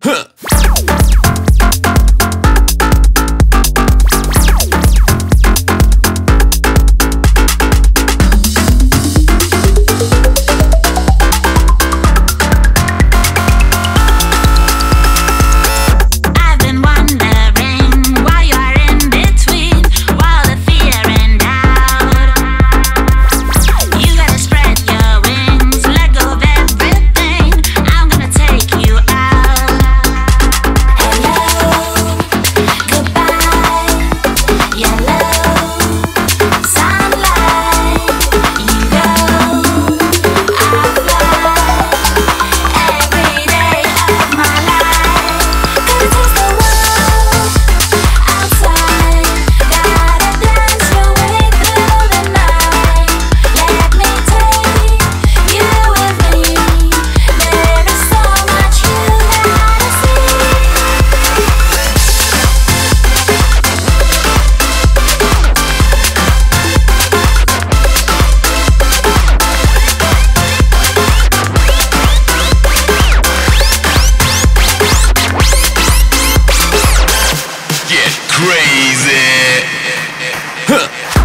Huh. crazy. Huh.